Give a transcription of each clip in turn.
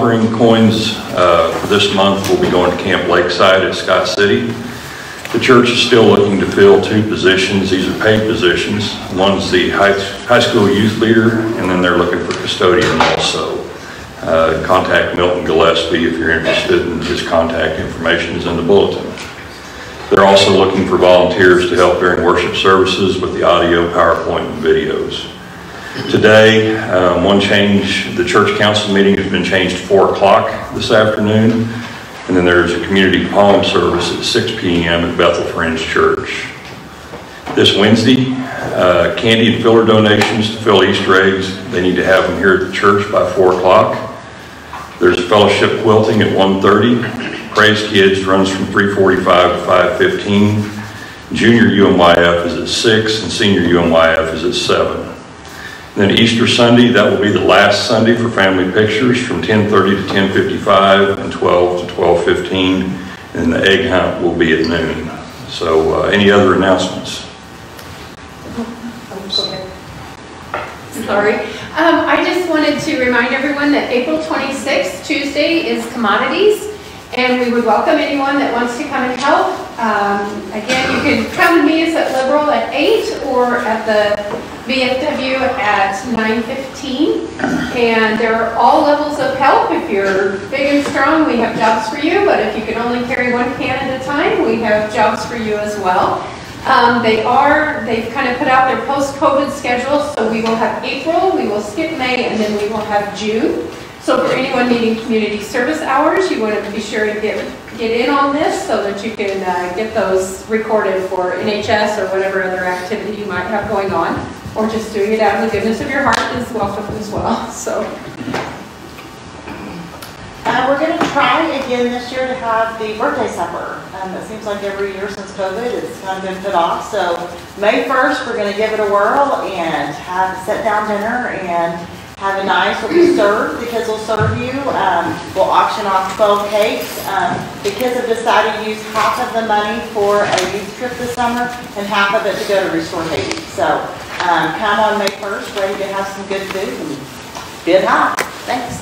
offering coins uh, this month will be going to Camp Lakeside at Scott City. The church is still looking to fill two positions. These are paid positions. One's the high high school youth leader, and then they're looking for custodian also. Uh, Contact Milton Gillespie if you're interested, and his contact information is in the bulletin. They're also looking for volunteers to help during worship services with the audio, PowerPoint, and videos. Today, um, one change, the church council meeting has been changed to 4 o'clock this afternoon, and then there's a community poem service at 6 p.m. at Bethel Friends Church. This Wednesday, uh, candy and filler donations to fill Easter eggs, they need to have them here at the church by 4 o'clock. There's fellowship quilting at 1:30. Praise Kids runs from 3:45 to 5:15. Junior UMYF is at 6 and senior UMYF is at 7. Then Easter Sunday, that will be the last Sunday for family pictures from 10:30 to 10:55 and 12 to 12:15. And the egg hunt will be at noon. So uh, any other announcements? Sorry. Um, I just wanted to remind everyone that April 26th, Tuesday, is commodities, and we would welcome anyone that wants to come and help. Um, Again, you can come and meet us at Liberal at 8 or at the VFW at 9:15. And there are all levels of help. If you're big and strong, we have jobs for you, but if you can only carry one can at a time, we have jobs for you as well. Um, They are, they've kind of put out their post-COVID schedule, so we will have April, we will skip May, and then we will have June. So for anyone needing community service hours, you want to be sure to get, get in on this so that you can uh, get those recorded for NHS or whatever other activity you might have going on, or just doing it out of the goodness of your heart is welcome as well, so. Uh, we're gonna try again this year to have the birthday supper. Um, it seems like every year since COVID, it's kind of been put off. So May first, we're gonna give it a whirl and have a sit-down dinner and have a nice, we'll be served, the kids will serve you. Um, we'll auction off twelve cakes. Um, the kids have decided to use half of the money for a youth trip this summer and half of it to go to Restore Haiti. So, um, come on May first, ready to have some good food and bid high. Thanks.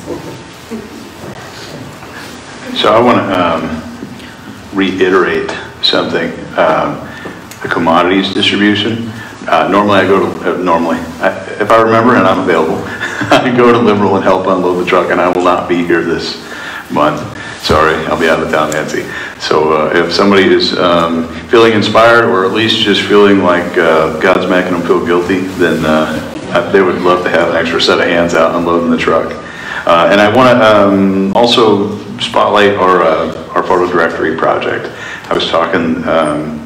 So I want to reiterate something, um, the commodities distribution. Uh, Normally, I go to, uh, normally, I- if I remember and I'm available, I go to Liberal and help unload the truck, and I will not be here this month. Sorry, I'll be out of town, Nancy. So uh, if somebody is um, feeling inspired, or at least just feeling like uh, God's making them feel guilty, then uh, they would love to have an extra set of hands out unloading the truck. Uh, And I want to also spotlight our, our photo directory project. I was talking um,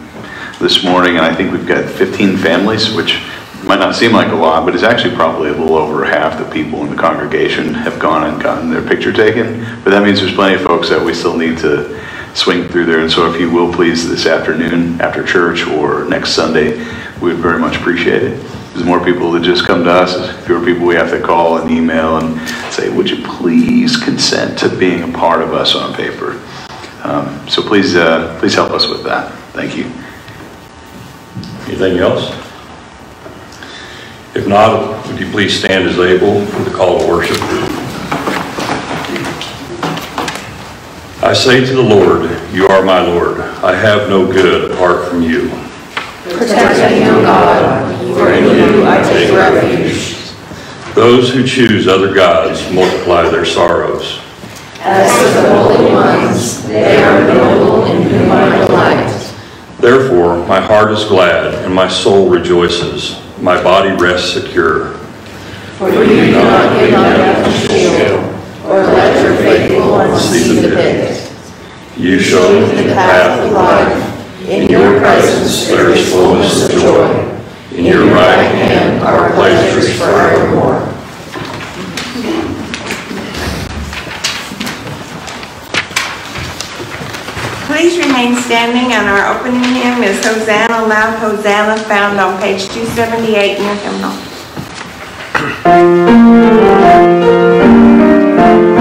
this morning, and I think we've got 15 families, which might not seem like a lot, but it's actually probably a little over half the people in the congregation have gone and gotten their picture taken. But that means there's plenty of folks that we still need to swing through there. And so if you will, please, this afternoon after church or next Sunday, we would very much appreciate it. There's more people that just come to us, fewer people we have to call and email and say, would you please consent to being a part of us on paper? Um, So please, uh, please help us with that. Thank you. Anything else? If not, would you please stand as able for the call to worship? I say to the Lord, you are my Lord. I have no good apart from you. Protect me, O God, for in you I take refuge. Those who choose other gods multiply their sorrows. As for the holy ones, they are noble in whom I delight. Therefore, my heart is glad and my soul rejoices. My body rests secure. For you do not give up or let your faithful ones see the pit. You show me the path of life. In your presence there is fullness of joy. In your right hand are pleasures forevermore. Please remain standing, and our opening hymn is Hosanna, Loud Hosanna, found on page 278 in your hymnal.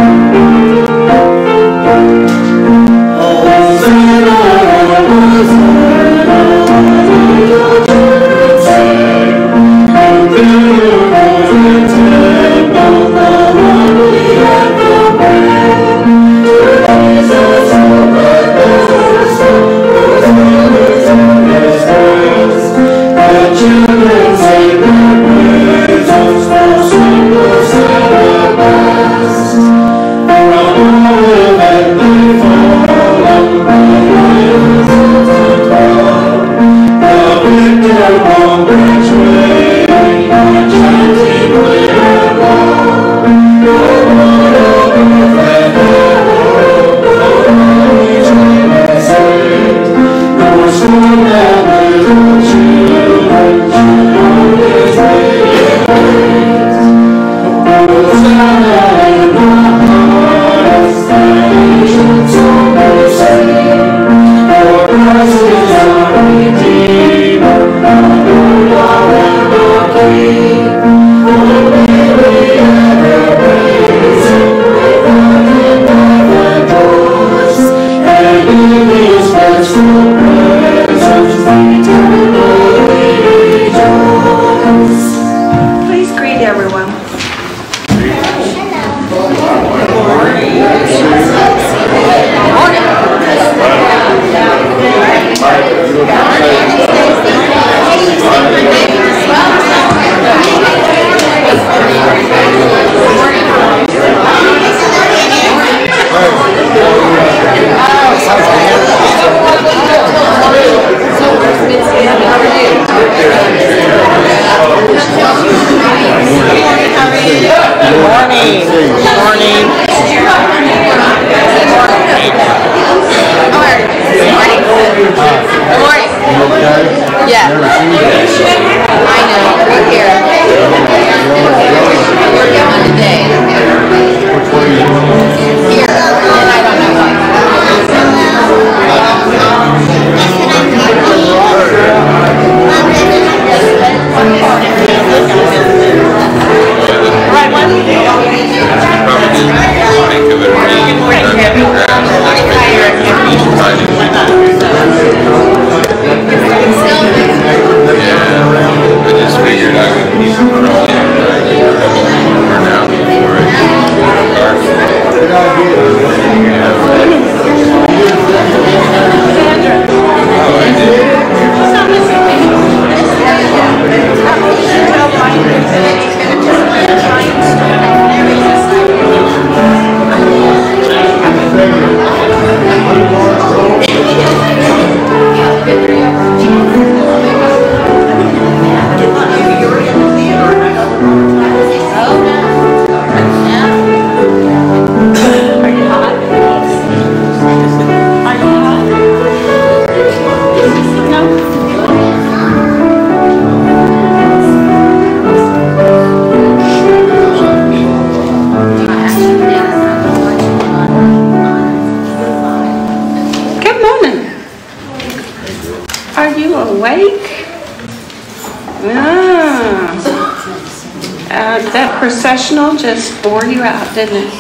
out, didn't it?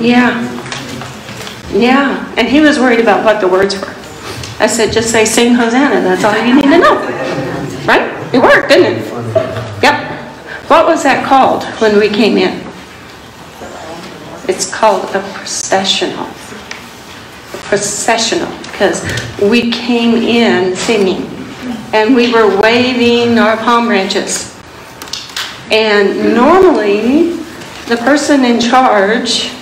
Yeah. Yeah, and he was worried about what the words were. I said, just say sing Hosanna, that's all you need to know. Right? It worked, didn't it? Yep. What was that called when we came in? It's called a processional processional because we came in singing and we were waving our palm branches. And normally, the person in charge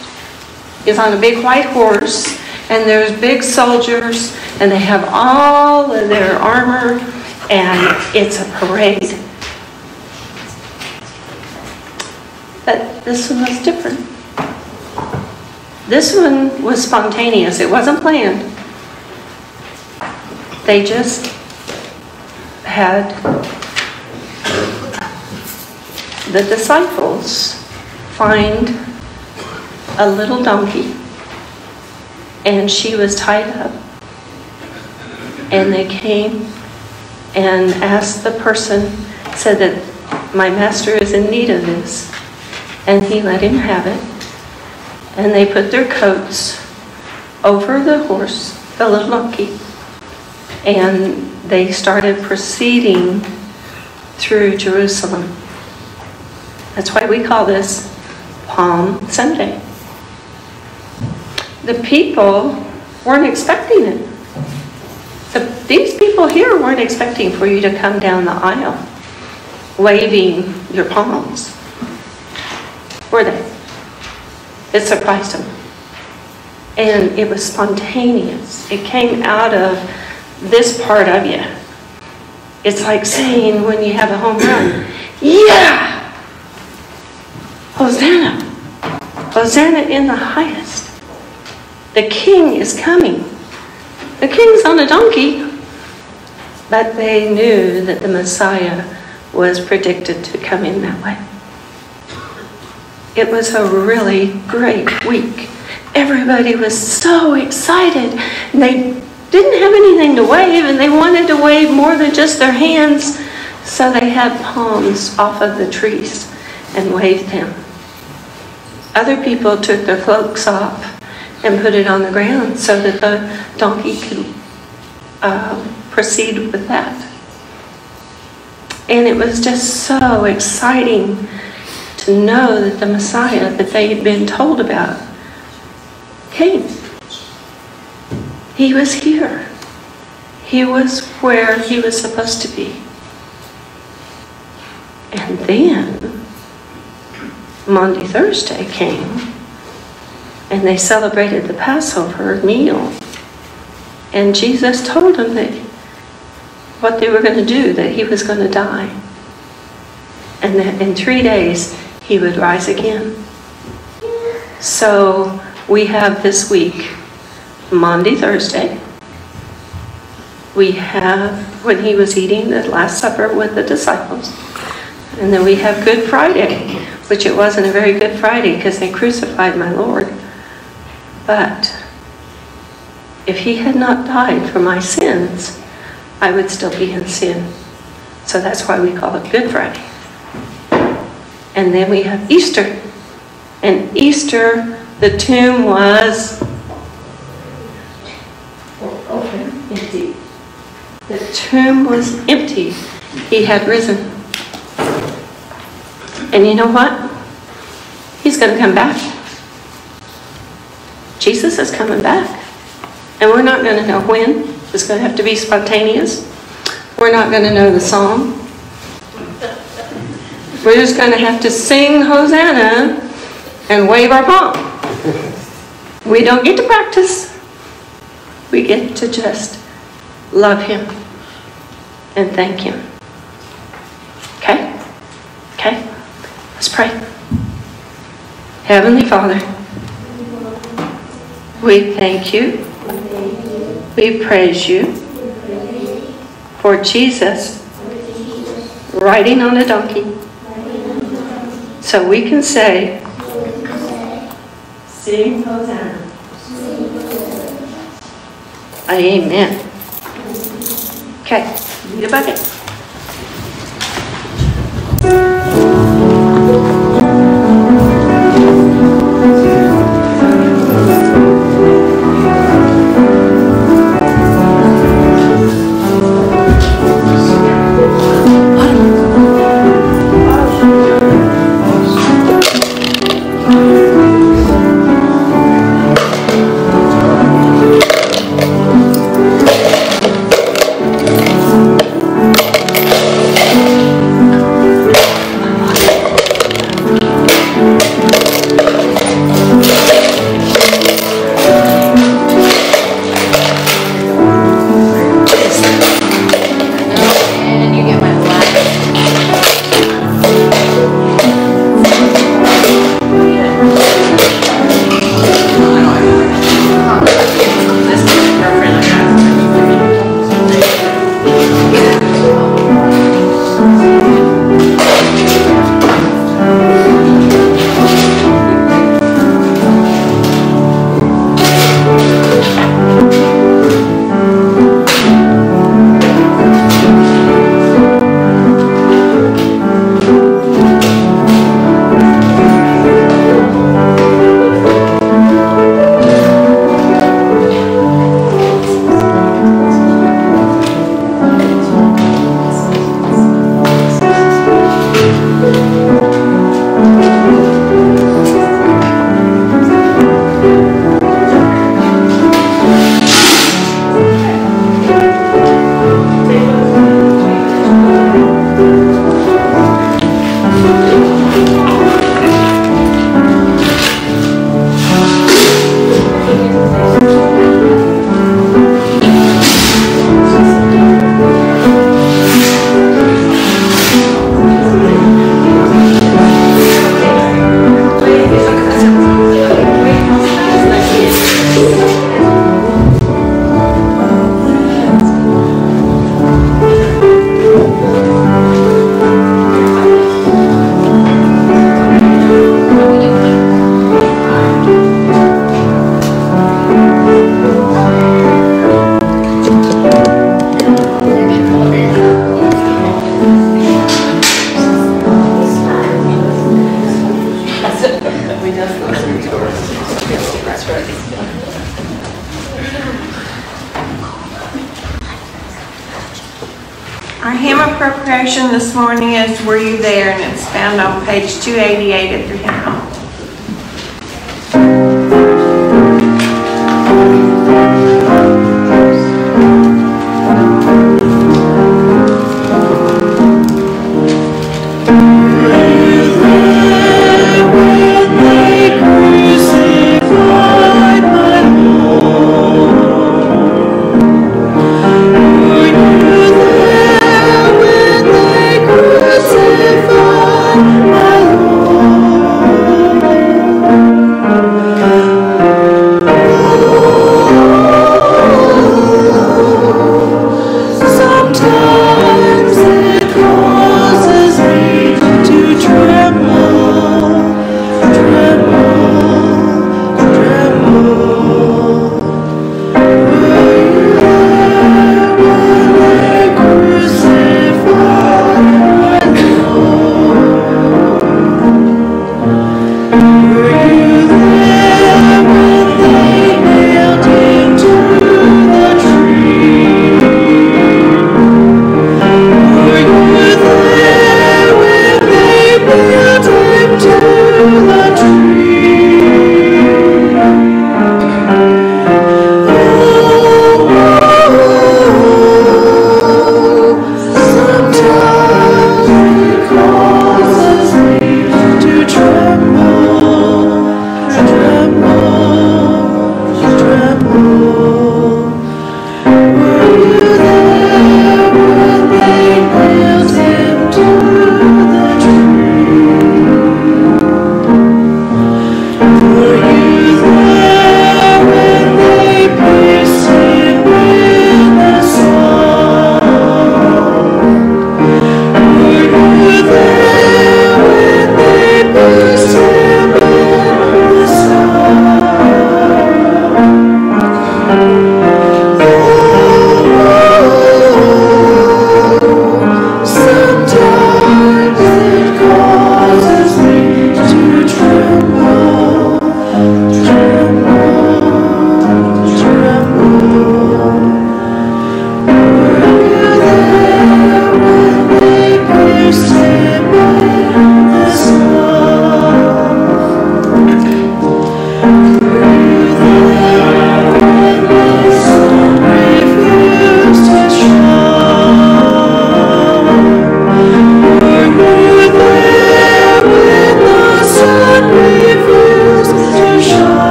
is on a big white horse and there's big soldiers and they have all of their armor and it's a parade. But this one was different. This one was spontaneous, it wasn't planned. They just had the disciples find a little donkey and she was tied up. And they came and asked the person, said that my master is in need of this. And he let him have it. And they put their coats over the horse, the little donkey. And they started proceeding through Jerusalem. That's why we call this Palm Sunday. The people weren't expecting it. The- These people here weren't expecting for you to come down the aisle waving your palms. Were they? It surprised them. And it was spontaneous. It came out of this part of you. It's like saying when you have a home run, yeah! Hosanna! Hosanna in the highest. The king is coming. The king's on a donkey. But they knew that the Messiah was predicted to come in that way. It was a really great week. Everybody was so excited. And they didn't have anything to wave, and they wanted to wave more than just their hands. So they had palms off of the trees and waved them. Other people took their cloaks off and put it on the ground so that the donkey could uh, proceed with that. And it was just so exciting to know that the Messiah that they had been told about came. He was here. He was where he was supposed to be. And then Maundy Thursday came and they celebrated the Passover meal. And Jesus told them that what they were going to do, that he was going to die. And that in three days he would rise again. So we have this week Maundy, Thursday. We have when he was eating the Last Supper with the disciples. And then we have Good Friday, which it wasn't a very good Friday because they crucified my Lord. But if he had not died for my sins, I would still be in sin. So that's why we call it Good Friday. And then we have Easter. And Easter, the tomb was open, empty. The tomb was empty. He had risen. And you know what? He's going to come back. Jesus is coming back. And we're not going to know when. It's going to have to be spontaneous. We're not going to know the song. We're just going to have to sing Hosanna and wave our palm. We don't get to practice. We get to just love Him and thank Him. Okay? Okay? Let's pray. Heavenly Father, we thank you. We praise you for Jesus riding on a donkey so we can say, Sing Hosanna. Amen. Okay, need a bucket. Appropriation this morning is Were You There? and it's found on page 288 of your hymnal.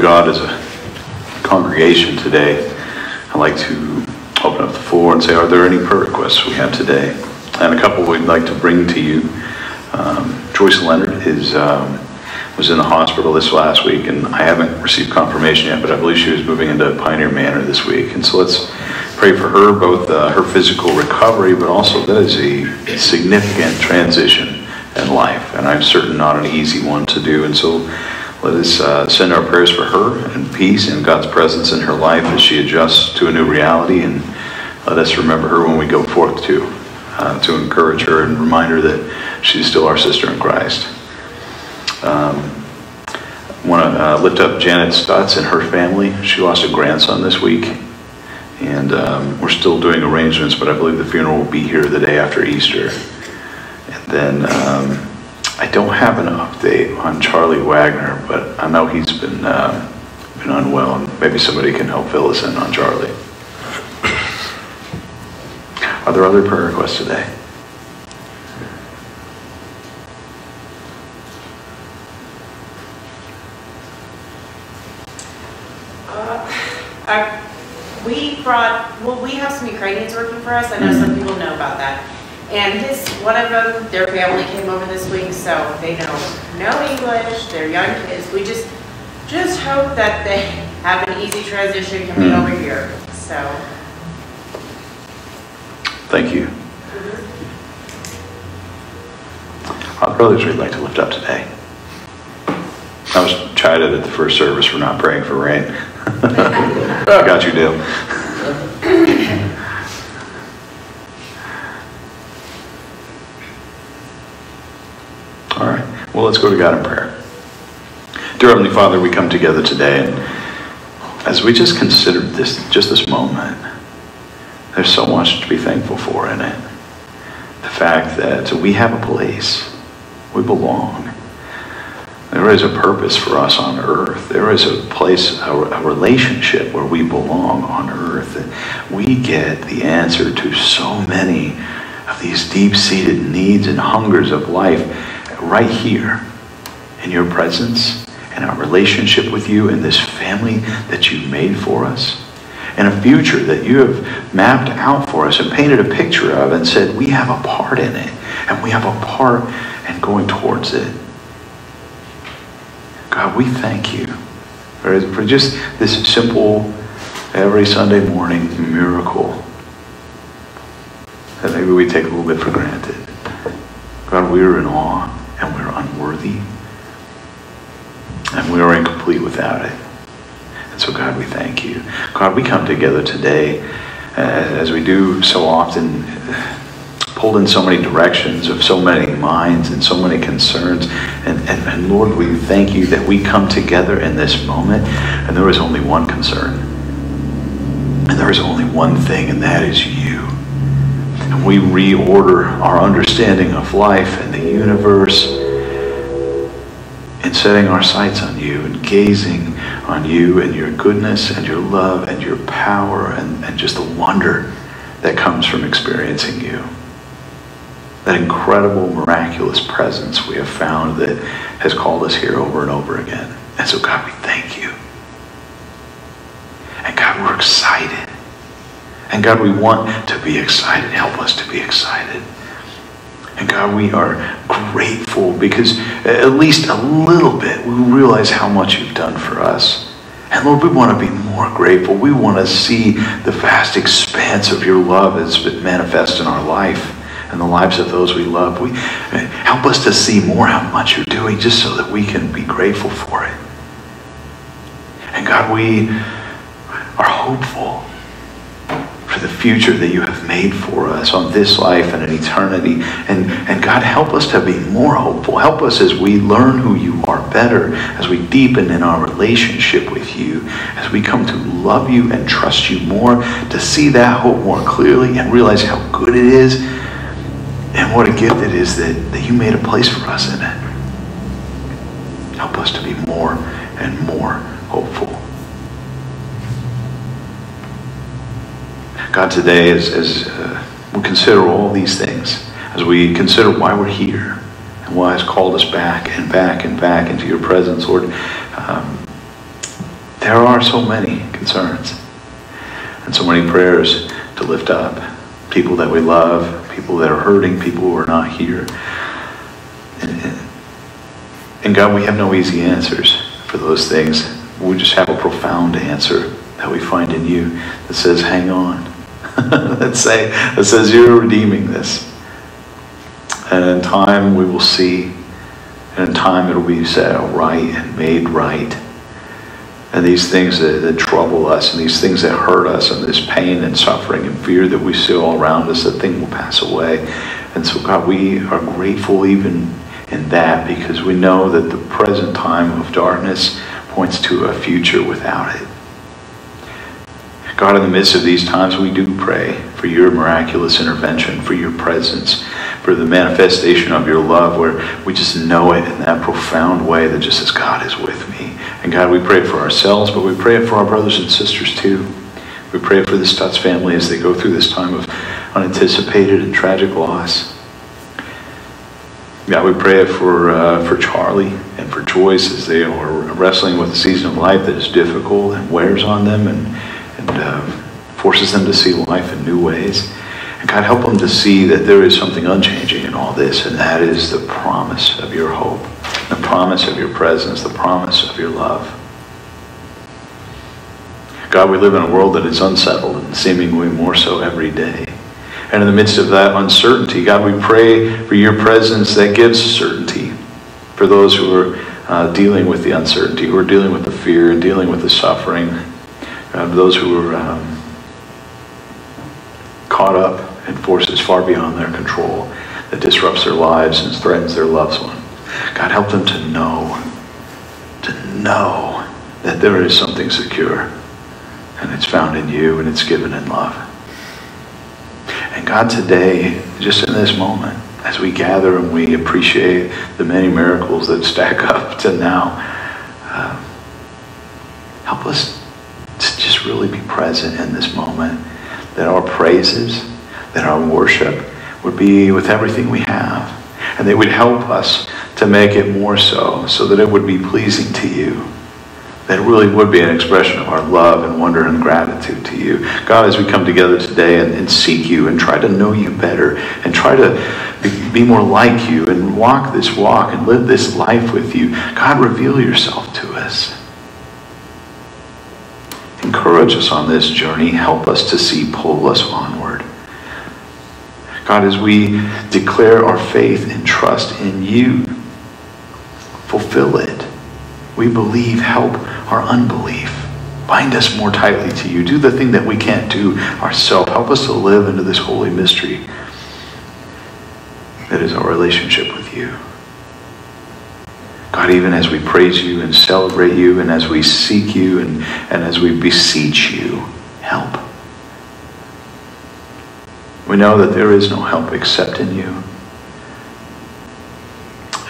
God as a congregation today, I'd like to open up the floor and say, are there any prayer requests we have today? And a couple we'd like to bring to you. Um, Joyce Leonard is, um, was in the hospital this last week, and I haven't received confirmation yet, but I believe she was moving into Pioneer Manor this week. And so let's pray for her, both uh, her physical recovery, but also that is a significant transition in life, and I'm certain not an easy one to do. And so let us uh, send our prayers for her and peace and God's presence in her life as she adjusts to a new reality and let us remember her when we go forth too, uh, to encourage her and remind her that she's still our sister in Christ. Um, Want to uh, lift up Janet Stutz and her family. She lost a grandson this week, and um, we're still doing arrangements, but I believe the funeral will be here the day after Easter. And then um, I don't have an update on Charlie Wagner, but I know he's been uh, been unwell, and maybe somebody can help fill us in on Charlie. Are there other prayer requests today? I, we brought, well, we have some Ukrainians working for us, I know some people know about that. And his, one of them, their family came over this week, so they know no English, they're young kids. We just, just hope that they have an easy transition coming Mm. over here, so. Thank you. Our brothers we'd like to lift up today. I was chided at the first service for not praying for rain. I got you, Dale. All right, well, let's go to God in prayer. Dear Heavenly Father, we come together today, and as we just considered this, just this moment, there's so much to be thankful for in it. The fact that we have a place, we belong. There is a purpose for us on earth. There is a place, a, a relationship where we belong on earth. We get the answer to so many of these deep seated needs and hungers of life right here in your presence and our relationship with you and this family that you made for us and a future that you have mapped out for us and painted a picture of and said we have a part in it and we have a part in going towards it. God, we thank you for, for just this simple, every Sunday morning miracle that maybe we take a little bit for granted. God, we are in awe and we're unworthy and we are incomplete without it. And so, God, we thank you. God, we come together today uh, as we do so often, pulled in so many directions of so many minds and so many concerns. And, and, and Lord, we thank you that we come together in this moment and there is only one concern. And there is only one thing, and that is you. And we reorder our understanding of life and the universe in setting our sights on you and gazing on you and your goodness and your love and your power and, and just the wonder that comes from experiencing you. That incredible, miraculous presence we have found that has called us here over and over again. And so, God, we thank you. And God, we're excited. And God, we want to be excited. Help us to be excited. And God, we are grateful because at least a little bit we realize how much you've done for us. And Lord, we want to be more grateful. We want to see the vast expanse of your love as been manifest in our life and the lives of those we love. We, uh, help us to see more how much you're doing just so that we can be grateful for it. And God, we are hopeful for the future that you have made for us on this life and in eternity. And, and God, help us to be more hopeful. Help us as we learn who you are better, as we deepen in our relationship with you, as we come to love you and trust you more, to see that hope more clearly and realize how good it is and what a gift it is that, that you made a place for us in it. Help us to be more and more hopeful. God, today, as, as uh, we consider all these things, as we consider why we're here and why has called us back and back and back into your presence, Lord, um, there are so many concerns and so many prayers to lift up. People that we love, people that are hurting, people who are not here. And, and God, we have no easy answers for those things. We just have a profound answer that we find in you that says, hang on. that say that says you're redeeming this. And in time we will see, and in time it'll be set right and made right. and these things that, that trouble us and these things that hurt us and this pain and suffering and fear that we see all around us, that thing will pass away. And so, God, we are grateful even in that because we know that the present time of darkness points to a future without it. God, in the midst of these times, we do pray for your miraculous intervention, for your presence, for the manifestation of your love, where we just know it in that profound way that just as God is with me. And God, we pray for ourselves, but we pray it for our brothers and sisters too. We pray for the Stutz family as they go through this time of unanticipated and tragic loss. God, we pray for, uh, for Charlie and for Joyce as they are wrestling with a season of life that is difficult and wears on them and, and uh, forces them to see life in new ways. And God, help them to see that there is something unchanging in all this, and that is the promise of your hope, the promise of your presence, the promise of your love. God, we live in a world that is unsettled and seemingly more so every day. And in the midst of that uncertainty, God, we pray for your presence that gives certainty for those who are uh, dealing with the uncertainty, who are dealing with the fear and dealing with the suffering, uh, those who are um, caught up in forces far beyond their control that disrupts their lives and threatens their loved one. God, help them to know, to know that there is something secure and it's found in you and it's given in love. And God, today, just in this moment, as we gather and we appreciate the many miracles that stack up to now, uh, help us just really be present in this moment. That our praises, that our worship would be with everything we have. And they would help us to make it more so, so that it would be pleasing to you that really would be an expression of our love and wonder and gratitude to you. God, as we come together today and, and seek you and try to know you better and try to be more like you and walk this walk and live this life with you, God, reveal yourself to us. Encourage us on this journey. Help us to see, pull us onward. God, as we declare our faith and trust in you, fulfill it. We believe, help our unbelief. Bind us more tightly to you. Do the thing that we can't do ourselves. Help us to live into this holy mystery that is our relationship with you. God, even as we praise you and celebrate you and as we seek you and, and as we beseech you, help. We know that there is no help except in you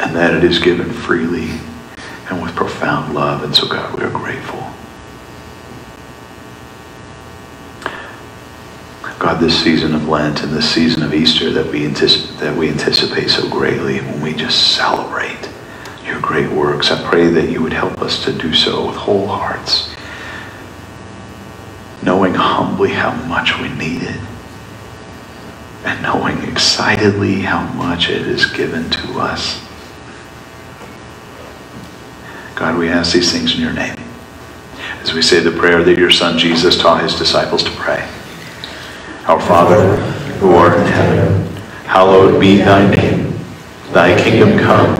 and that it is given freely and with profound love. And so, God, we are grateful. God, this season of Lent and this season of Easter that we, anticipate, that we anticipate so greatly when we just celebrate great works, I pray that you would help us to do so with whole hearts, knowing humbly how much we need it, and knowing excitedly how much it is given to us. God, we ask these things in your name. As we say the prayer that your son Jesus taught his disciples to pray. Our Father, who art in heaven, hallowed be thy name. Thy kingdom come,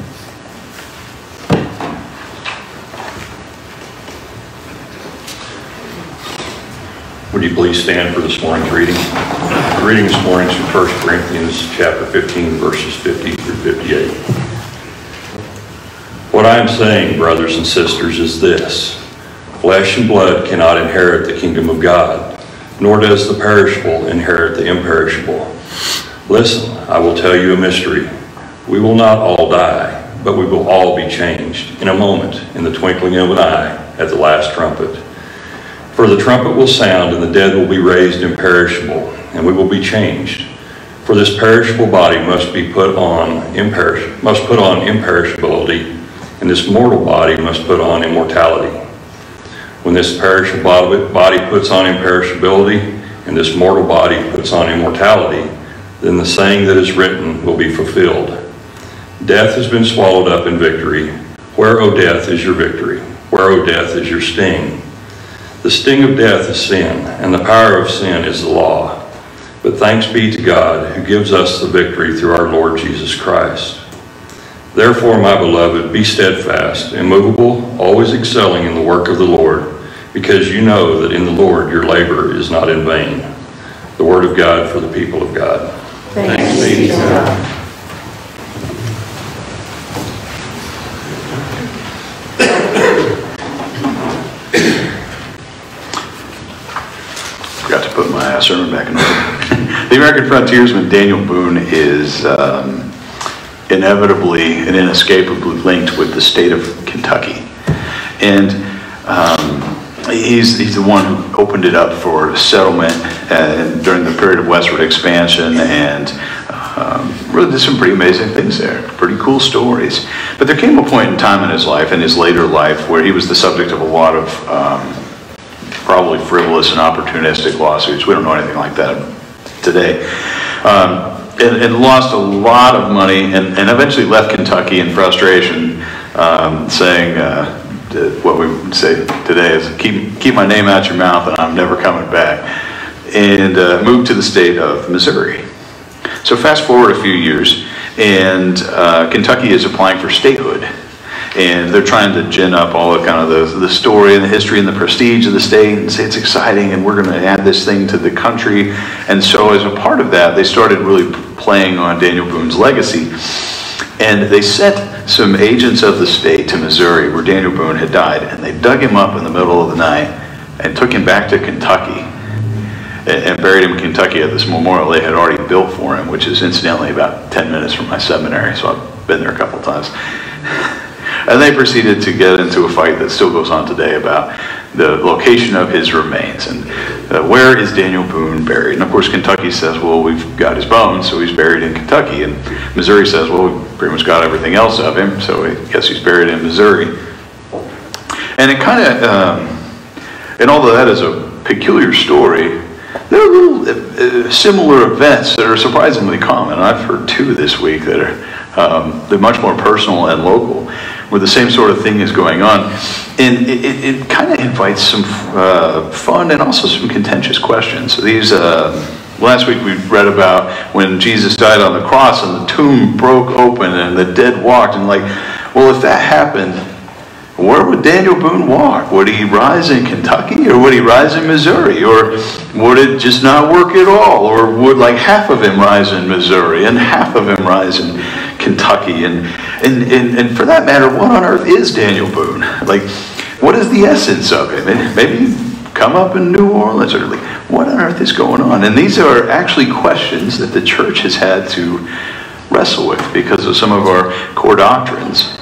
Would you please stand for this morning's reading? The reading this morning is from 1 Corinthians chapter 15, verses 50 through 58. What I am saying, brothers and sisters, is this. Flesh and blood cannot inherit the kingdom of God, nor does the perishable inherit the imperishable. Listen, I will tell you a mystery. We will not all die, but we will all be changed in a moment, in the twinkling of an eye, at the last trumpet. For the trumpet will sound, and the dead will be raised imperishable, and we will be changed. For this perishable body must be put on imperish must put on imperishability, and this mortal body must put on immortality. When this perishable body puts on imperishability, and this mortal body puts on immortality, then the saying that is written will be fulfilled. Death has been swallowed up in victory. Where, O death, is your victory? Where, O death, is your sting? The sting of death is sin, and the power of sin is the law. But thanks be to God who gives us the victory through our Lord Jesus Christ. Therefore, my beloved, be steadfast, immovable, always excelling in the work of the Lord, because you know that in the Lord your labor is not in vain. The word of God for the people of God. Thanks be to God. Forgot to put my uh, sermon back in order. the American frontiersman Daniel Boone is um, inevitably and inescapably linked with the state of Kentucky. And um, he's, he's the one who opened it up for settlement uh, during the period of westward expansion and um, really did some pretty amazing things there, pretty cool stories. But there came a point in time in his life, in his later life, where he was the subject of a lot of um, probably frivolous and opportunistic lawsuits. We don't know anything like that today. Um, and, and lost a lot of money and, and eventually left Kentucky in frustration, um, saying uh, what we say today is keep, keep my name out your mouth and I'm never coming back. And uh, moved to the state of Missouri. So fast forward a few years, and uh, Kentucky is applying for statehood. And they're trying to gin up all the kind of the, the story and the history and the prestige of the state and say it's exciting and we're going to add this thing to the country. And so as a part of that, they started really playing on Daniel Boone's legacy. And they sent some agents of the state to Missouri where Daniel Boone had died. And they dug him up in the middle of the night and took him back to Kentucky and buried him in Kentucky at this memorial they had already built for him, which is incidentally about 10 minutes from my seminary, so I've been there a couple times. And they proceeded to get into a fight that still goes on today about the location of his remains and uh, where is Daniel Boone buried. And of course, Kentucky says, well, we've got his bones, so he's buried in Kentucky. And Missouri says, well, we've pretty much got everything else of him, so I guess he's buried in Missouri. And it kind of, um, and although that is a peculiar story, there are little uh, similar events that are surprisingly common. I've heard two this week that are um, they're much more personal and local, where the same sort of thing is going on, and it, it, it kind of invites some uh, fun and also some contentious questions. So these. Uh, Last week we read about when Jesus died on the cross and the tomb broke open and the dead walked, and like, well, if that happened, where would Daniel Boone walk? Would he rise in Kentucky or would he rise in Missouri? Or would it just not work at all? Or would like half of him rise in Missouri and half of him rise in Kentucky? And, and, and, and for that matter, what on earth is Daniel Boone? Like, what is the essence of him? Maybe come up in New Orleans or like, what on earth is going on? And these are actually questions that the church has had to wrestle with because of some of our core doctrines.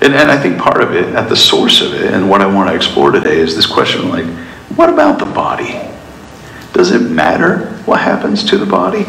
And, and I think part of it, at the source of it, and what I want to explore today is this question like, what about the body? Does it matter what happens to the body?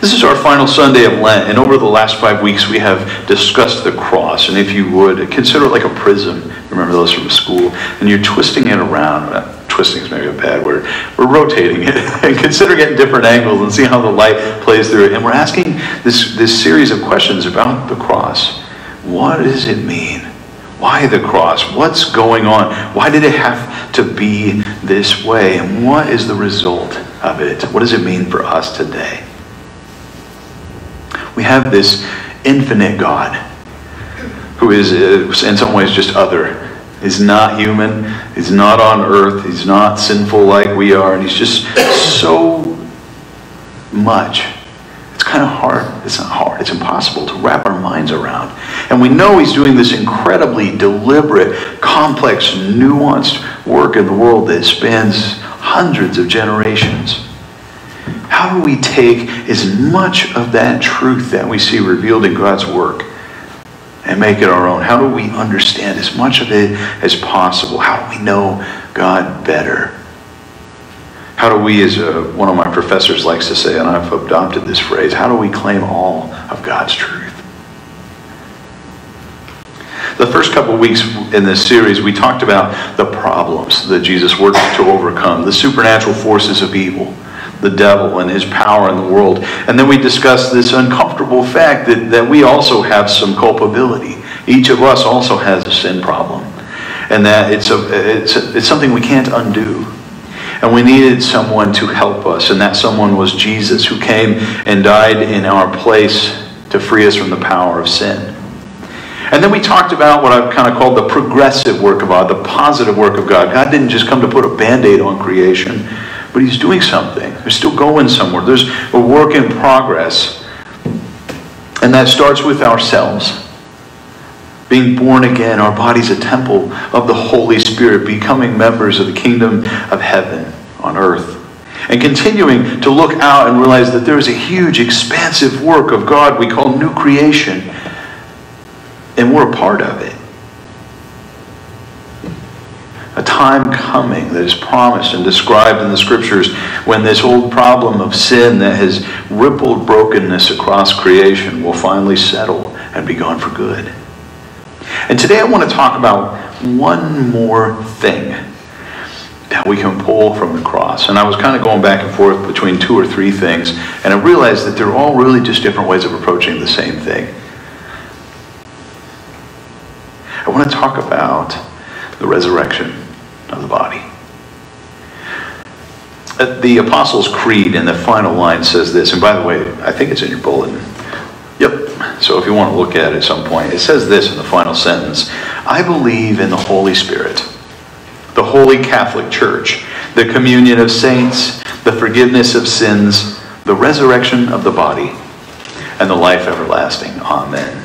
This is our final Sunday of Lent, and over the last five weeks we have discussed the cross. And if you would, consider it like a prism. Remember those from school? And you're twisting it around. Twisting is maybe a bad word. We're rotating it and considering it at different angles and see how the light plays through it. And we're asking this, this series of questions about the cross. What does it mean? Why the cross? What's going on? Why did it have to be this way? And what is the result of it? What does it mean for us today? We have this infinite God who is, uh, in some ways, just other. He's not human. He's not on earth. He's not sinful like we are. And he's just so much kind of hard. It's not hard. It's impossible to wrap our minds around. And we know he's doing this incredibly deliberate, complex, nuanced work in the world that spans hundreds of generations. How do we take as much of that truth that we see revealed in God's work and make it our own? How do we understand as much of it as possible? How do we know God better? How do we, as a, uh, one of my professors likes to say, and I've adopted this phrase, how do we claim all of God's truth? the first couple weeks in this series, we talked about the problems that Jesus worked to overcome, the supernatural forces of evil, the devil and his power in the world. And then we discussed this uncomfortable fact that, that we also have some culpability. Each of us also has a sin problem. And that it's, a, it's, a, it's something we can't undo. And we needed someone to help us, and that someone was Jesus, who came and died in our place to free us from the power of sin. And then we talked about what I've kind of called the progressive work of God, the positive work of God. God didn't just come to put a band aid on creation, but He's doing something. They're still going somewhere. There's a work in progress. And that starts with ourselves. Being born again, our body's a temple of the Holy Spirit, becoming members of the kingdom of heaven on earth. And continuing to look out and realize that there is a huge, expansive work of God we call new creation and we're a part of it. A time coming that is promised and described in the scriptures when this old problem of sin that has rippled brokenness across creation will finally settle and be gone for good. And today I want to talk about one more thing that we can pull from the cross. And I was kind of going back and forth between two or three things, and I realized that they're all really just different ways of approaching the same thing. I want to talk about the resurrection of the body. Uh, the Apostles' Creed in the final line says this, and by the way, I think it's in your bulletin. Yep. So if you want to look at it at some point, it says this in the final sentence I believe in the Holy Spirit, the Holy Catholic Church, the communion of saints, the forgiveness of sins, the resurrection of the body, and the life everlasting. Amen.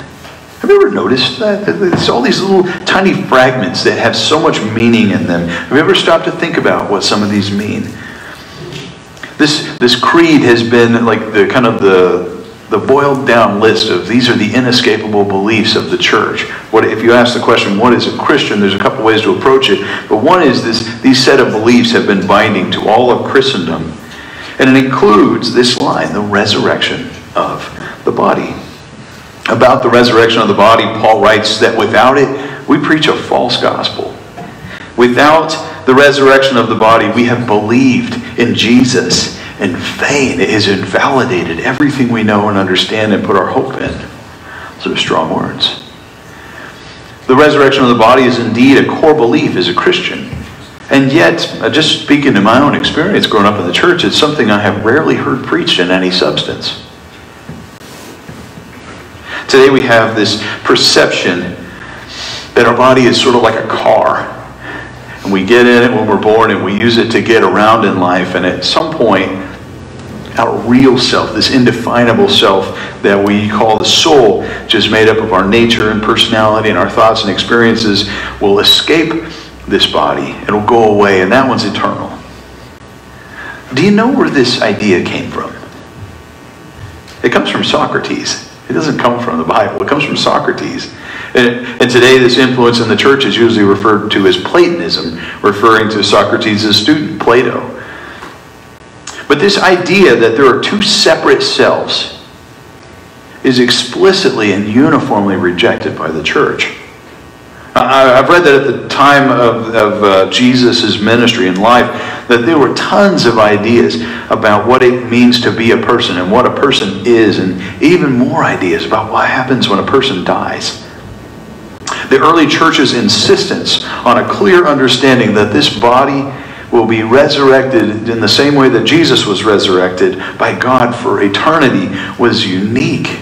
Have you ever noticed that? It's all these little tiny fragments that have so much meaning in them. Have you ever stopped to think about what some of these mean? This, this creed has been like the kind of the, the boiled down list of these are the inescapable beliefs of the church. What, if you ask the question, what is a Christian? There's a couple ways to approach it. But one is this, these set of beliefs have been binding to all of Christendom. And it includes this line, the resurrection of the body about the resurrection of the body, Paul writes that without it, we preach a false gospel. Without the resurrection of the body, we have believed in Jesus in vain. It has invalidated everything we know and understand and put our hope in. Those are strong words. The resurrection of the body is indeed a core belief as a Christian. And yet, uh, just speaking to my own experience growing up in the church, it's something I have rarely heard preached in any substance. Today we have this perception that our body is sort of like a car. And we get in it when we're born and we use it to get around in life. And at some point, our real self, this indefinable self that we call the soul, which is made up of our nature and personality and our thoughts and experiences, will escape this body. It'll go away, and that one's eternal. Do you know where this idea came from? It comes from Socrates. It doesn't come from the Bible. It comes from Socrates. And, today, this influence in the church is usually referred to as Platonism, referring to Socrates' student, Plato. But this idea that there are two separate selves is explicitly and uniformly rejected by the church. I've read that at the time of, of uh, Jesus' ministry and life, that there were tons of ideas about what it means to be a person and what a person is, and even more ideas about what happens when a person dies. The early church's insistence on a clear understanding that this body will be resurrected in the same way that Jesus was resurrected by God for eternity was unique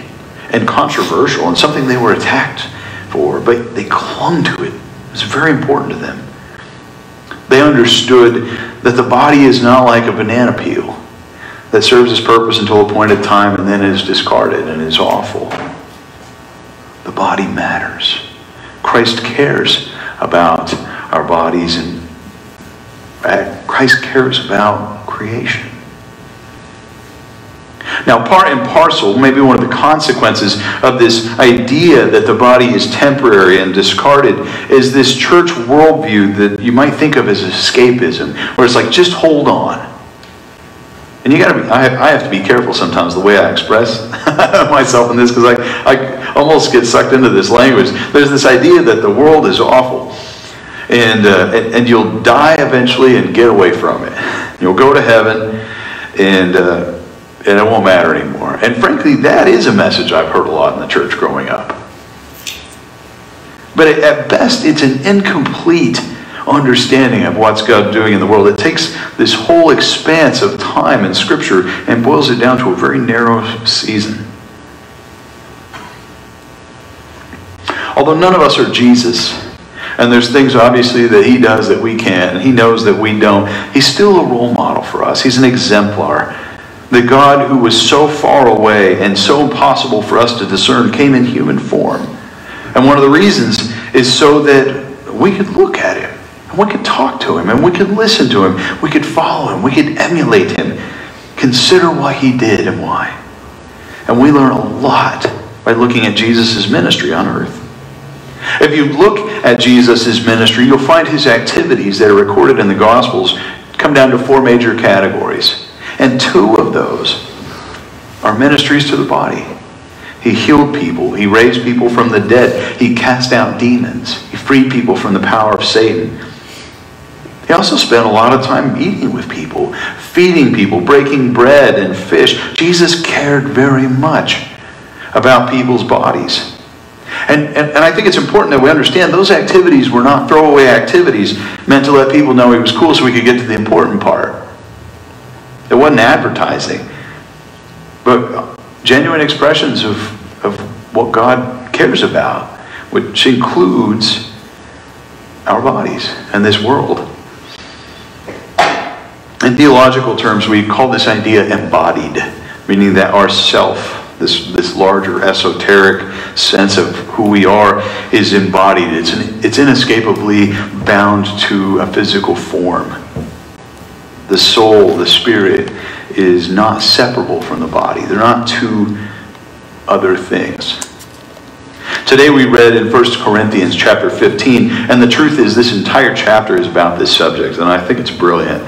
and controversial and something they were attacked for, but they clung to it. It was very important to them. They understood that the body is not like a banana peel that serves its purpose until a appointed time and then is discarded and is awful. The body matters. Christ cares about our bodies and Christ cares about creation. Now, part and parcel, maybe one of the consequences of this idea that the body is temporary and discarded is this church worldview that you might think of as escapism, where it's like, just hold on. And you gotta be, I, I have to be careful sometimes the way I express myself in this because I, I, almost get sucked into this language. There's this idea that the world is awful. And, uh, and, and you'll die eventually and get away from it. You'll go to heaven and, uh, and it won't matter anymore. And frankly, that is a message I've heard a lot in the church growing up. But at best, it's an incomplete understanding of what's God doing in the world. It takes this whole expanse of time in Scripture and boils it down to a very narrow season. Although none of us are Jesus, and there's things obviously that he does that we can't, and he knows that we don't, he's still a role model for us. He's an exemplar. The God who was so far away and so impossible for us to discern came in human form. And one of the reasons is so that we could look at him and we could talk to him and we could listen to him. We could follow him. We could emulate him. Consider what he did and why. And we learn a lot by looking at Jesus' ministry on earth. If you look at Jesus' ministry, you'll find his activities that are recorded in the Gospels come down to four major categories. And two of those are ministries to the body. He healed people. He raised people from the dead. He cast out demons. He freed people from the power of Satan. He also spent a lot of time eating with people, feeding people, breaking bread and fish. Jesus cared very much about people's bodies. And, and, and I think it's important that we understand those activities were not throwaway activities meant to let people know he was cool so we could get to the important part. It wasn't advertising, but genuine expressions of, of what God cares about, which includes our bodies and this world. In theological terms, we call this idea embodied, meaning that our self, this, this larger esoteric sense of who we are, is embodied. It's, an, it's inescapably bound to a physical form. The soul, the spirit, is not separable from the body. They're not two other things. Today we read in 1 Corinthians chapter 15, and the truth is this entire chapter is about this subject, and I think it's brilliant.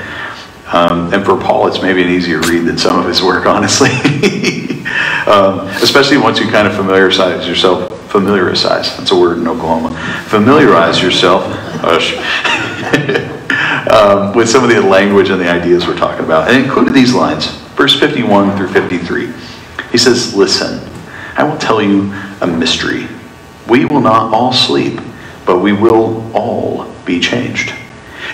Um, and for Paul, it's maybe an easier read than some of his work, honestly. um, especially once you kind of familiarize yourself, familiarize, that's a word in Oklahoma, familiarize yourself, um, with some of the language and the ideas we're talking about. And included these lines, verse 51 through 53. He says, Listen, I will tell you a mystery. We will not all sleep, but we will all be changed.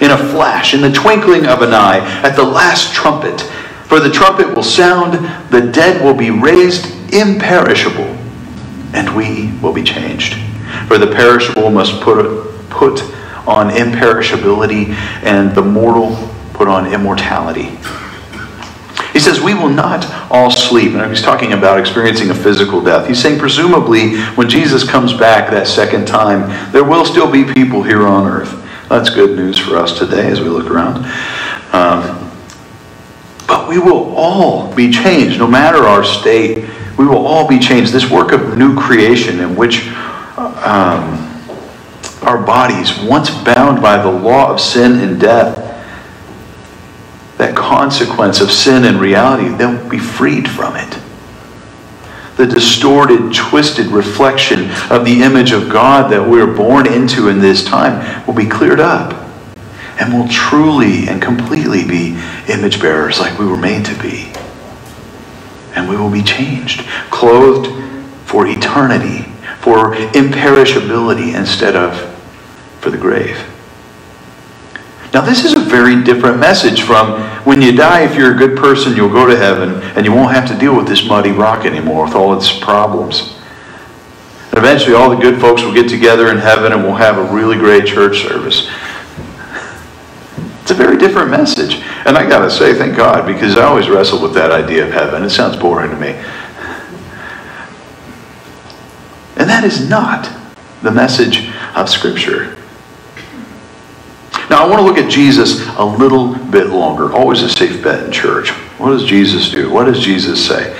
In a flash, in the twinkling of an eye, at the last trumpet. For the trumpet will sound, the dead will be raised imperishable, and we will be changed. For the perishable must put, put on imperishability, and the mortal put on immortality. He says, We will not all sleep. And he's talking about experiencing a physical death. He's saying, presumably, when Jesus comes back that second time, there will still be people here on earth. That's good news for us today as we look around. Um, but we will all be changed, no matter our state. We will all be changed. This work of new creation in which um, our bodies, once bound by the law of sin and death, that consequence of sin and reality, they'll be freed from it. The distorted, twisted reflection of the image of God that we're born into in this time will be cleared up. And will truly and completely be image bearers like we were made to be. And we will be changed, clothed for eternity, for imperishability instead of for the grave. Now, this is a very different message from when you die, if you're a good person, you'll go to heaven and you won't have to deal with this muddy rock anymore with all its problems. And eventually, all the good folks will get together in heaven and we'll have a really great church service. Very different message. And I got to say, thank God, because I always wrestled with that idea of heaven. It sounds boring to me. And that is not the message of Scripture. Now, I want to look at Jesus a little bit longer. Always a safe bet in church. What does Jesus do? What does Jesus say?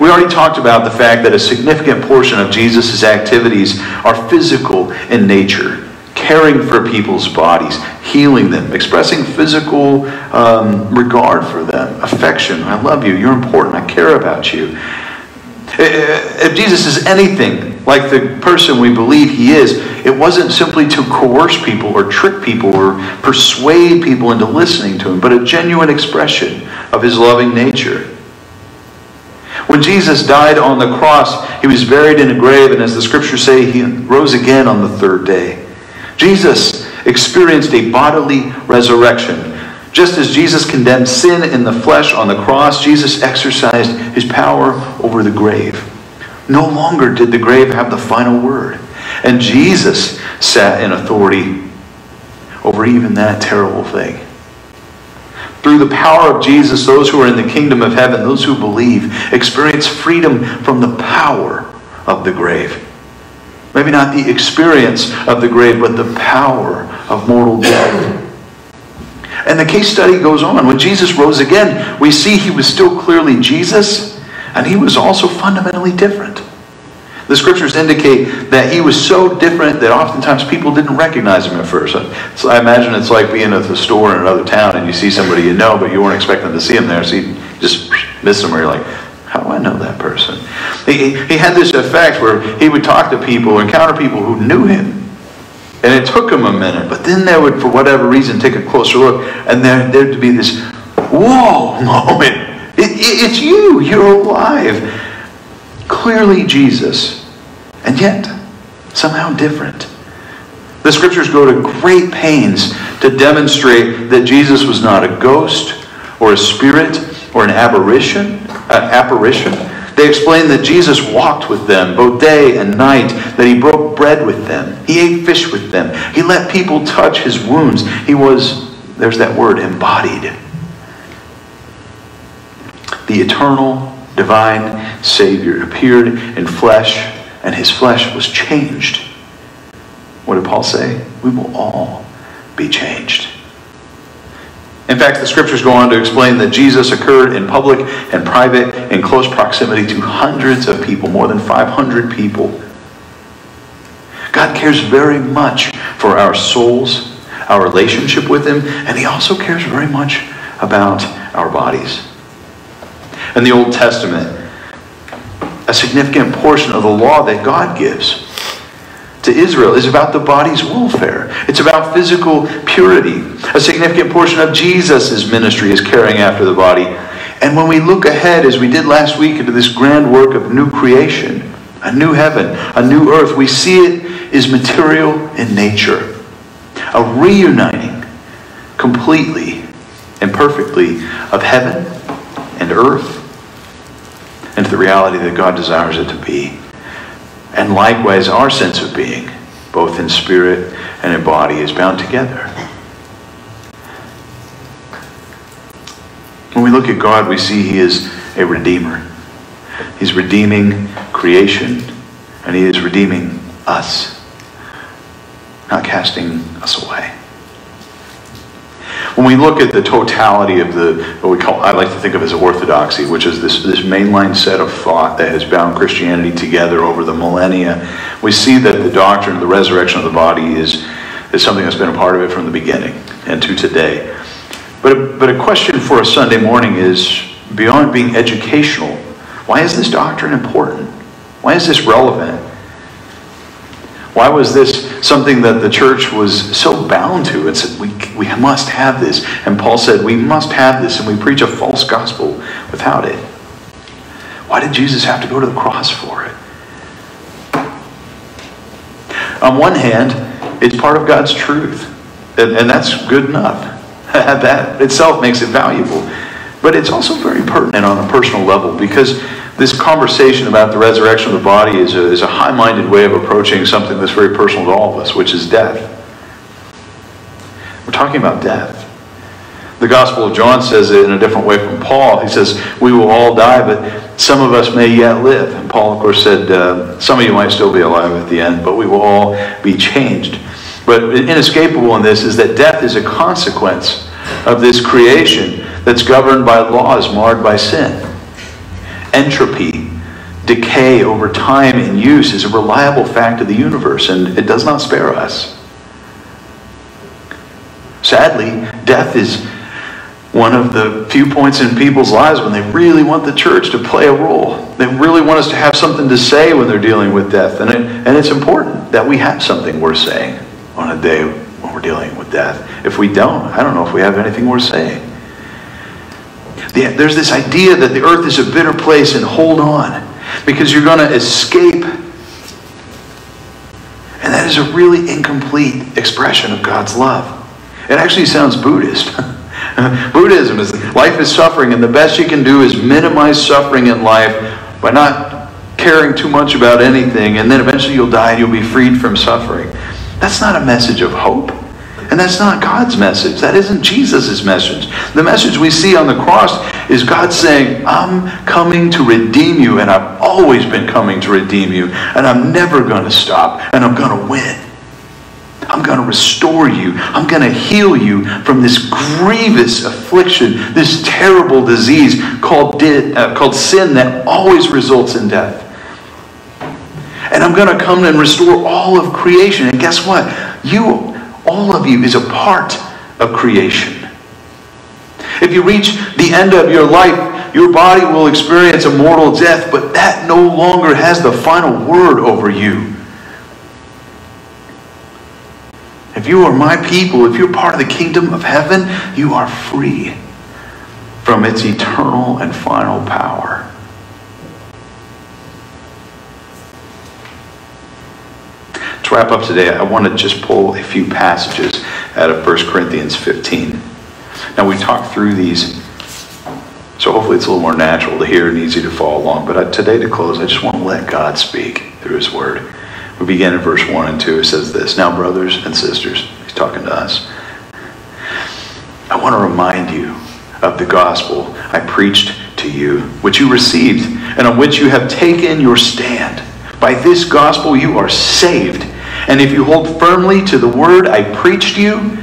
We already talked about the fact that a significant portion of Jesus' activities are physical in nature, caring for people's bodies, healing them, expressing physical um, regard for them, affection. I love you. You're important. I care about you. If Jesus is anything like the person we believe he is, it wasn't simply to coerce people or trick people or persuade people into listening to him, but a genuine expression of his loving nature. When Jesus died on the cross, he was buried in a grave, and as the scriptures say, he rose again on the third day. Jesus experienced a bodily resurrection. Just as Jesus condemned sin in the flesh on the cross, Jesus exercised his power over the grave. No longer did the grave have the final word. And Jesus sat in authority over even that terrible thing. Through the power of Jesus, those who are in the kingdom of heaven, those who believe, experience freedom from the power of the grave. Maybe not the experience of the grave, but the power of mortal death. And the case study goes on. When Jesus rose again, we see he was still clearly Jesus, and he was also fundamentally different. The scriptures indicate that he was so different that oftentimes people didn't recognize him at first. So I imagine it's like being at the store in another town and you see somebody you know, but you weren't expecting to see him there, so you just miss them, or you're like, how do I know that person? He, he had this effect where he would talk to people, encounter people who knew him. And it took him a minute, but then they would, for whatever reason, take a closer look, and there, there'd be this, whoa moment. It, it, it's you, you're alive clearly Jesus, and yet somehow different. The scriptures go to great pains to demonstrate that Jesus was not a ghost or a spirit or an apparition. An apparition. They explain that Jesus walked with them both day and night, that he broke bread with them, he ate fish with them, he let people touch his wounds. He was, there's that word, embodied. The eternal divine Savior, appeared in flesh, and his flesh was changed. What did Paul say? We will all be changed. In fact, the scriptures go on to explain that Jesus occurred in public and private in close proximity to hundreds of people, more than 500 people. God cares very much for our souls, our relationship with Him, and He also cares very much about our bodies in the Old Testament, a significant portion of the law that God gives to Israel is about the body's welfare. It's about physical purity. A significant portion of Jesus' ministry is caring after the body. And when we look ahead, as we did last week, into this grand work of new creation, a new heaven, a new earth, we see it is material in nature. A reuniting completely and perfectly of heaven and earth into the reality that God desires it to be. And likewise, our sense of being, both in spirit and in body, is bound together. When we look at God, we see He is a redeemer. He's redeeming creation, and He is redeeming us, not casting us away. When we look at the totality of the, what we call, I like to think of as orthodoxy, which is this, this mainline set of thought that has bound Christianity together over the millennia, we see that the doctrine of the resurrection of the body is, is something that's been a part of it from the beginning and to today. But a, but a question for a Sunday morning is, beyond being educational, why is this doctrine important? Why is this relevant? Why was this something that the church was so bound to said, we, we must have this? And Paul said, we must have this, and we preach a false gospel without it. Why did Jesus have to go to the cross for it? On one hand, it's part of God's truth, and, and that's good enough. that itself makes it valuable. But it's also very pertinent on a personal level because this conversation about the resurrection of the body is a, is a high minded way of approaching something that's very personal to all of us, which is death. We're talking about death. The Gospel of John says it in a different way from Paul. He says, We will all die, but some of us may yet live. And Paul, of course, said, uh, Some of you might still be alive at the end, but we will all be changed. But inescapable in this is that death is a consequence of this creation that's governed by laws marred by sin entropy, decay over time and use is a reliable fact of the universe, and it does not spare us. Sadly, death is one of the few points in people's lives when they really want the church to play a role. They really want us to have something to say when they're dealing with death. And, it, and it's important that we have something worth saying on a day when we're dealing with death. If we don't, I don't know if we have anything worth saying. The, there's this idea that the earth is a bitter place and hold on because you're going to escape. And that is a really incomplete expression of God's love. It actually sounds Buddhist. Buddhism is life is suffering, and the best you can do is minimize suffering in life by not caring too much about anything, and then eventually you'll die and you'll be freed from suffering. That's not a message of hope. And that's not God's message. That isn't Jesus' message. The message we see on the cross is God saying, I'm coming to redeem you, and I've always been coming to redeem you, and I'm never going to stop, and I'm going to win. Going to restore you. I'm going to heal you from this grievous affliction, this terrible disease called, uh, called sin that always results in death. And I'm going to come and restore all of creation. And guess what? You, all of you, is a part of creation. If you reach the end of your life, your body will experience a mortal death, but that no longer has the final word over you. If you are my people, if you're part of the kingdom of heaven, you are free from its eternal and final power. To wrap up today, I want to just pull a few passages out of 1 Corinthians 15. Now, we talked through these, so hopefully it's a little more natural to hear and easy to follow along. But today, to close, I just want to let God speak through His Word. We begin in verse 1 and 2. It says this Now, brothers and sisters, he's talking to us. I want to remind you of the gospel I preached to you, which you received, and on which you have taken your stand. By this gospel you are saved. And if you hold firmly to the word I preached you,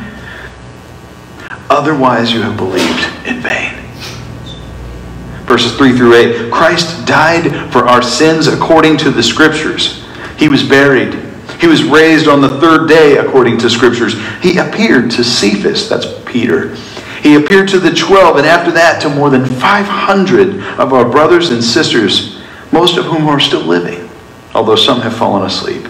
otherwise you have believed in vain. Verses 3 through 8 Christ died for our sins according to the scriptures he was buried. He was raised on the third day, according to scriptures. He appeared to Cephas, that's Peter. He appeared to the twelve, and after that to more than 500 of our brothers and sisters, most of whom are still living, although some have fallen asleep.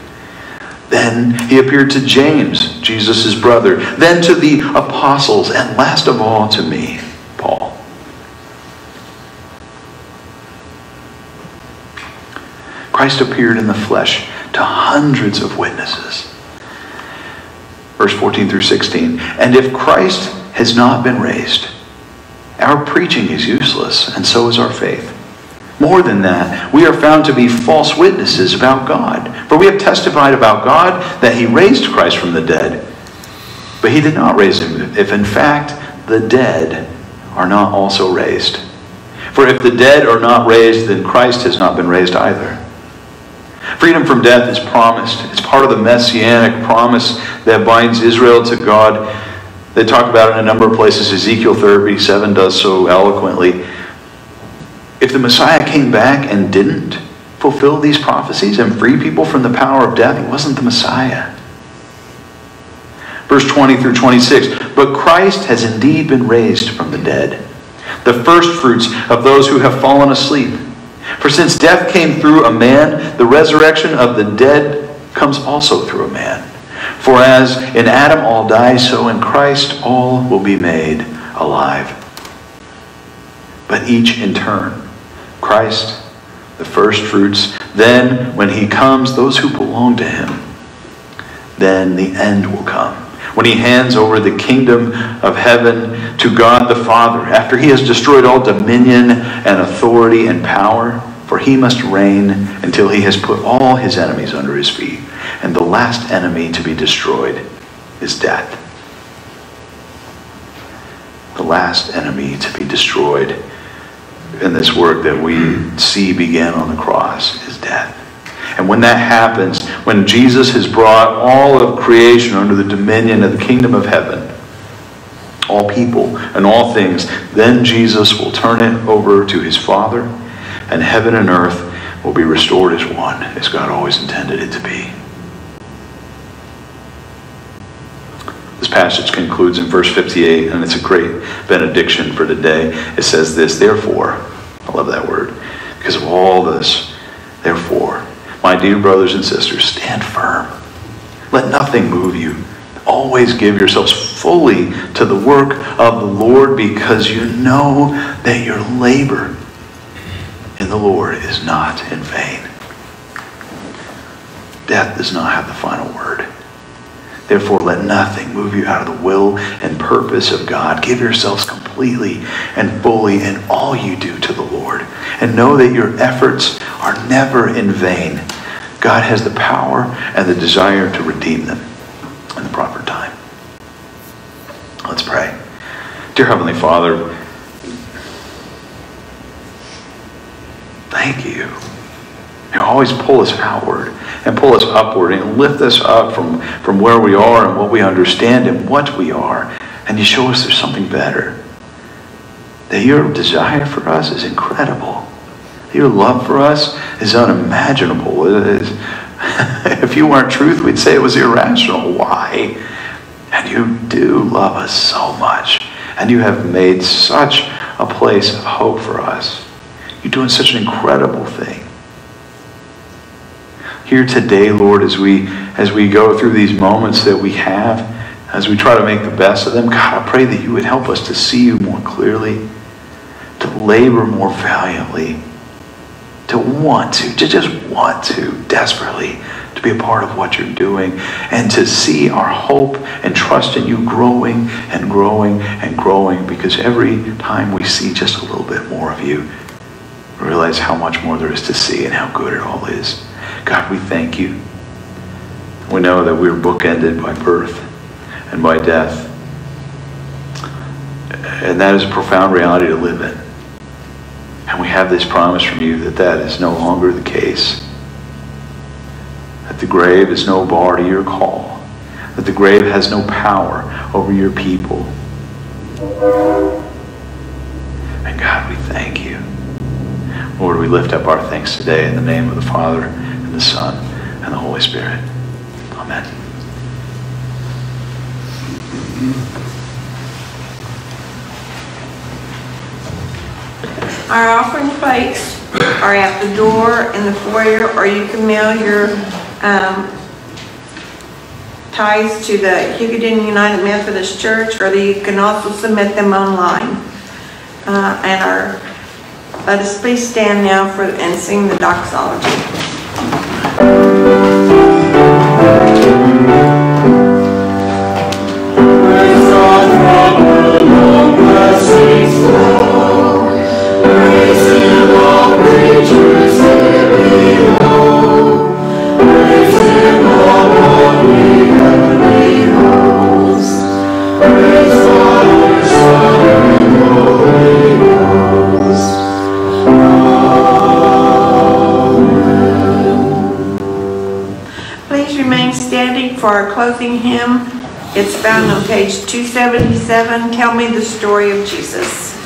Then he appeared to James, Jesus' brother, then to the apostles, and last of all to me, Paul. Christ appeared in the flesh to hundreds of witnesses. Verse 14 through 16. And if Christ has not been raised, our preaching is useless, and so is our faith. More than that, we are found to be false witnesses about God. For we have testified about God that he raised Christ from the dead. But he did not raise him, if in fact the dead are not also raised. For if the dead are not raised, then Christ has not been raised either. Freedom from death is promised. It's part of the messianic promise that binds Israel to God. They talk about it in a number of places. Ezekiel 37 does so eloquently. If the Messiah came back and didn't fulfill these prophecies and free people from the power of death, he wasn't the Messiah. Verse 20 through 26 But Christ has indeed been raised from the dead, the firstfruits of those who have fallen asleep. For since death came through a man, the resurrection of the dead comes also through a man. For as in Adam all die, so in Christ all will be made alive. But each in turn. Christ, the firstfruits, then when he comes, those who belong to him. Then the end will come when he hands over the kingdom of heaven to God the Father, after he has destroyed all dominion and authority and power, for he must reign until he has put all his enemies under his feet. And the last enemy to be destroyed is death. The last enemy to be destroyed in this work that we see begin on the cross is death. And when that happens, when Jesus has brought all of creation under the dominion of the kingdom of heaven, all people and all things, then Jesus will turn it over to his Father, and heaven and earth will be restored as one, as God always intended it to be. This passage concludes in verse 58, and it's a great benediction for today. It says this, therefore, I love that word, because of all this, therefore, my dear brothers and sisters, stand firm. Let nothing move you. Always give yourselves fully to the work of the Lord because you know that your labor in the Lord is not in vain. Death does not have the final word. Therefore, let nothing move you out of the will and purpose of God. Give yourselves completely and fully in all you do to the Lord. And know that your efforts are never in vain. God has the power and the desire to redeem them in the proper. Let's pray. Dear Heavenly Father, thank you. You always pull us outward and pull us upward and lift us up from, from where we are and what we understand and what we are. And you show us there's something better. That your desire for us is incredible. Your love for us is unimaginable. If you weren't truth, we'd say it was irrational. Why? And you do love us so much. And you have made such a place of hope for us. You're doing such an incredible thing here today, Lord, as we as we go through these moments that we have, as we try to make the best of them, God, I pray that you would help us to see you more clearly, to labor more valiantly, to want to, to just want to desperately be a part of what you're doing, and to see our hope and trust in you growing and growing and growing, because every time we see just a little bit more of you, we realize how much more there is to see and how good it all is. God, we thank you. We know that we're bookended by birth and by death. And that is a profound reality to live in. And we have this promise from you that that is no longer the case. The grave is no bar to your call. That the grave has no power over your people. And God, we thank you. Lord, we lift up our thanks today in the name of the Father, and the Son, and the Holy Spirit. Amen. Our offering plates are at the door in the foyer, or you can mail your um, tithes to the Hugoton United Methodist Church, or you can also submit them online. Uh, And our, let us please stand now for, and sing the doxology. Our closing hymn. It's found on page 277, Tell Me the Story of Jesus.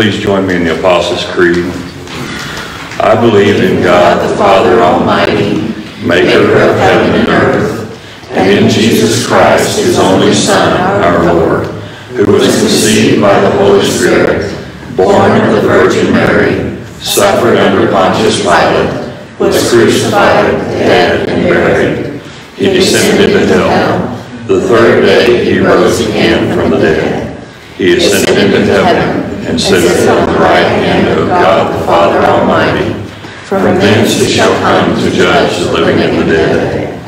Please join me in the Apostles' Creed. I believe in God, the Father Almighty, maker of heaven and earth, and in Jesus Christ, his only Son, our Lord, who was conceived by the Holy Spirit, born of the Virgin Mary, suffered under Pontius Pilate, was crucified, dead, and buried. He descended into hell. The third day he rose again from the dead. He ascended into heaven and sitteth on the right hand of God the Father Almighty. From thence he shall come to judge the living and the dead.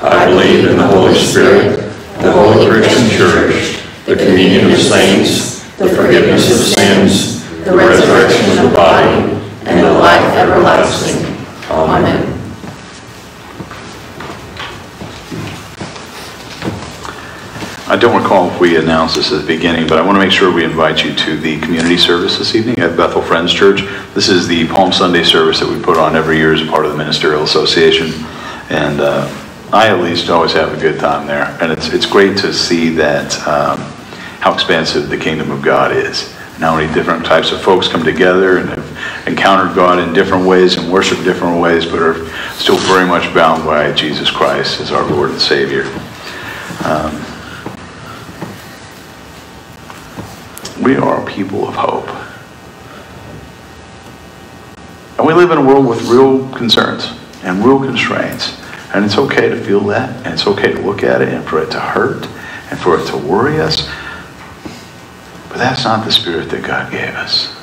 I believe in the Holy Spirit, the Holy Christian Church, the communion of saints, the forgiveness of sins, the resurrection of the body, and the life everlasting. Amen. I don't recall if we announced this at the beginning, but I want to make sure we invite you to the community service this evening at Bethel Friends Church. This is the Palm Sunday service that we put on every year as a part of the Ministerial Association. And uh, I at least always have a good time there. And it's, it's great to see that, um, how expansive the kingdom of God is. And how many different types of folks come together and have encountered God in different ways and worship different ways, but are still very much bound by Jesus Christ as our Lord and Savior. Um, We are a people of hope. And we live in a world with real concerns and real constraints. And it's okay to feel that, and it's okay to look at it and for it to hurt and for it to worry us. But that's not the spirit that God gave us.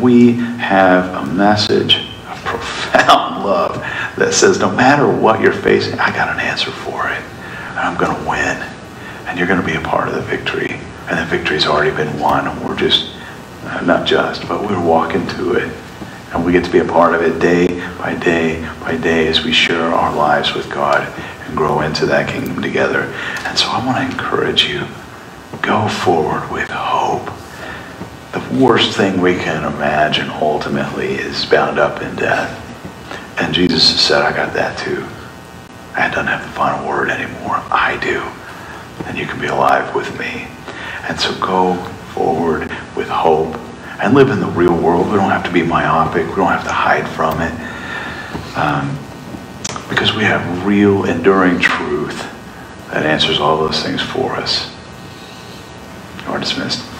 We have a message of profound love that says no matter what you're facing, I got an answer for it. And I'm going to win. And you're going to be a part of the victory and the victory's already been won. We're just, uh, not just, but we're walking to it. And we get to be a part of it day by day by day as we share our lives with God and grow into that kingdom together. And so I want to encourage you, go forward with hope. The worst thing we can imagine ultimately is bound up in death. And Jesus said, I got that too. I don't have the final word anymore. I do. And you can be alive with me. And so go forward with hope and live in the real world. We don't have to be myopic. We don't have to hide from it. Um, because we have real, enduring truth that answers all those things for us. You are dismissed.